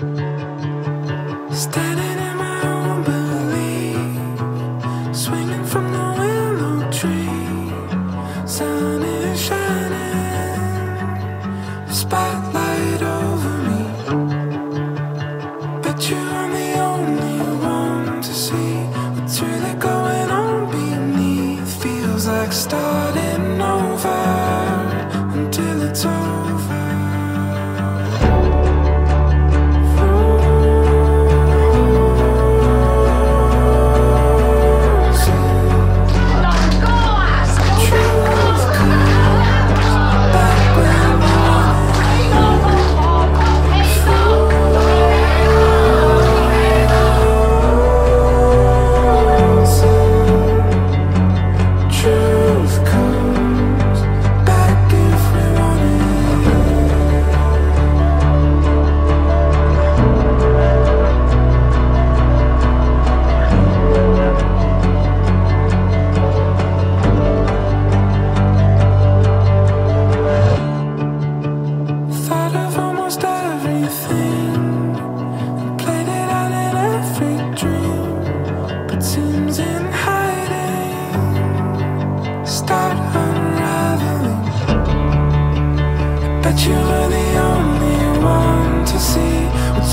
Standing in my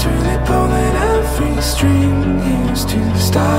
pressure that pulled at every string used to stop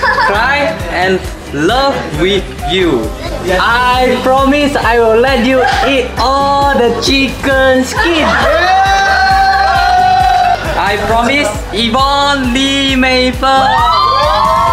cry and love with you. I promise I will let you eat all the chicken skin. I promise Yvonne Lee Mayfair.